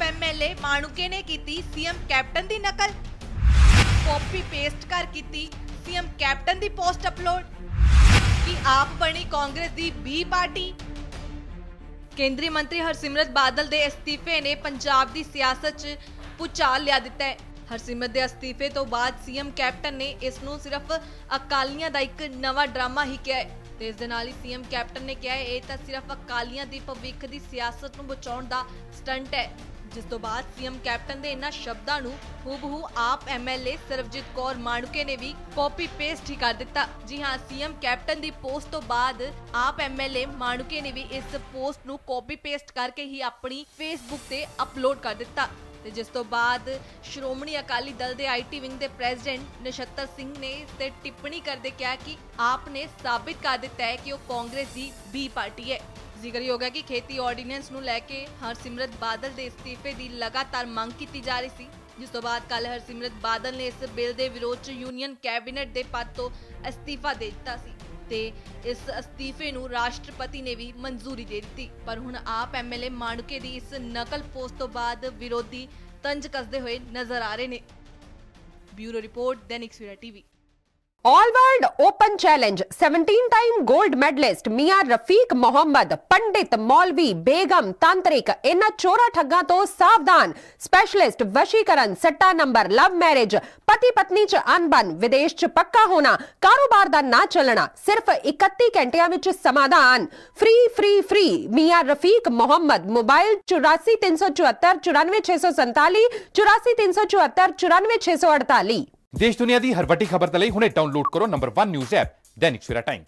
MLA Manuke ਨੇ ਕੀਤੀ CM captain ਦੀ ਨਕਲ। ਕਾਪੀ ਪੇਸਟ ਕਰ ਕੀਤੀ ਸੀਐਮ ਕੈਪਟਨ ਦੀ ਪੋਸਟ ਅਪਲੋਡ। ਕਿ ਆਪ ਬਣੀ ਕਾਂਗਰਸ ਦੀ ਬੀ ਪਾਰਟੀ? ਕੇਂਦਰੀ ਮੰਤਰੀ ਹਰਸਿਮਰਤ ਬਾਦਲ ਦੇ ਅਸਤੀਫੇ ਨੇ ਪੰਜਾਬ ਦੀ ਸਿਆਸਤ 'ਚ ਭੁਚਾਲ ਲਿਆ ਦਿੱਤਾ ਹੈ। ਹਰਸਿਮਰਤ ਦੇ ਅਸਤੀਫੇ ਤੋਂ ਬਾਅਦ ਸੀਐਮ ਕੈਪਟਨ ਨੇ ਇਸ ਨੂੰ ਸਿਰਫ ਅਕਾਲੀਆਂ ਦਾ ਇੱਕ ਨਵਾਂ ਡਰਾਮਾ ਹੀ ਕਿਹਾ ਹੈ। ਤੇ ਇਸ ਦੇ ਨਾਲ ਹੀ ਸੀਐਮ ਕੈਪਟਨ ਨੇ ਕਿਹਾ ਇਹ ਤਾਂ ਸਿਰਫ ਅਕਾਲੀਆਂ ਦੀ ਭਵਿੱਖ ਦੀ ਸਿਆਸਤ ਨੂੰ ਬਚਾਉਣ ਦਾ ਸਟੰਟ ਹੈ। ਜਿਸ ਤੋਂ ਬਾਅਦ ਸੀਐਮ ਕੈਪਟਨ ਦੇ ਇਹਨਾਂ ਸ਼ਬਦਾਂ ਨੂੰ ਹੂਬਹੂ ਆਪ ਐਮਐਲਏ ਸਰਵਜੀਤ ਕੌਰ ਮਾਣੂਕੇ ਨੇ ਵੀ ਕਾਪੀ ਪੇਸਟ ਹੀ ਕਰ ਦਿੱਤਾ। ਜੀ ਹਾਂ, ਸੀਐਮ ਕੈਪਟਨ ਦੀ ਪੋਸਟ ਤੋਂ ਬਾਅਦ ਆਪ ਐਮਐਲਏ ਮਾਣੂਕੇ ਨੇ ਵੀ ਇਸ ਪੋਸਟ ਨੂੰ ਕਾਪੀ ਪੇਸਟ ਕਰਕੇ ਹੀ ਆਪਣੀ ਫੇਸਬੁੱਕ ਤੇ ਅਪਲੋਡ ਕਰ ਦਿੱਤਾ। ਤੇ ਜਿਸ ਤੋਂ ਬਾਅਦ ਸ਼੍ਰੋਮਣੀ ਅਕਾਲੀ ਦਲ ਦੇ ਆਈਟੀ ਵਿੰਗ ਦੇ ਪ੍ਰੈਜ਼ੀਡੈਂਟ ਨਛੱਤਰ ਸਿੰਘ ਨੇ ਇਸ ਤੇ ਟਿੱਪਣੀ ਕਰਦੇ ਕਿਹਾ ਕਿ ਆਪ ਨੇ ਸਾਬਿਤ ਕਰ ਦਿੱਤਾ ਹੈ ਕਿ ਉਹ ਕਾਂਗਰਸ ਦੀ ਬੀ ਪਾਰਟੀ ਹੈ। ਜ਼ਿਕਰਯੋਗ ਹੈ ਕਿ ਖੇਤੀ ਆਰਡੀਨੈਂਸ ਨੂੰ ਲੈ ਕੇ ਹਰਸਿਮਰਤ ਬਾਦਲ ਦੇ ਅਸਤੀਫੇ ਦੀ ਲਗਾਤਾਰ ਮੰਗ ਕੀਤੀ ਜਾ ਰਹੀ ਸੀ, ਜਿਸ ਤੋਂ ਬਾਅਦ ਕੱਲ ਹਰਸਿਮਰਤ ਬਾਦਲ ਨੇ ਇਸ ਬਿੱਲ ਦੇ ਵਿਰੋਧ 'ਚ ਯੂਨੀਅਨ ਕੈਬਨਿਟ ਦੇ ਪਦ ਤੋਂ ਅਸਤੀਫਾ ਦੇ ਦਿੱਤਾ ਸੀ। ਤੇ ਇਸ ਅਸਤੀਫੇ ਨੂੰ ਰਾਸ਼ਟਰਪਤੀ ਨੇ ਵੀ ਮਨਜ਼ੂਰੀ ਦੇ ਦਿੱਤੀ। ਪਰ ਹੁਣ ਆਪ ਐਮਐਲਏ ਮਾਣਕੇ ਦੀ ਇਸ ਨਕਲ ਪੋਸਟ ਤੋਂ ਬਾਅਦ ਵਿਰੋਧੀ ਤੰਜ ਕੱਸਦੇ ਹੋਏ ਨਜ਼ਰ ਆ ਰਹੇ ਨੇ। Bureau report, Dainik Savera TV. All world open challenge 17 time gold medallist Mian Rafiq Mohammad पंडित मौलवी बेगम तांत्रिक इन चोरा ठगा तो सावधान स्पेशलिस्ट वशीकरण सट्टा नंबर लव मैरिज पति पत्नी च अनबन विदेश च पक्का होना कारोबार दा ना चलना सिर्फ़ 31 घंटिया विच समाधान फ्री फ्री फ्री मियाँ रफीक मोहम्मद मोबाइल 8434 94647 84374 94648 ਦੇਸ਼ ਦੁਨੀਆ ਦੀ ਹਰ ਵੱਡੀ ਖਬਰ ਦੇ ਲਈ ਹੁਣੇ ਡਾਊਨਲੋਡ ਕਰੋ number 1 news app Dainik Savera time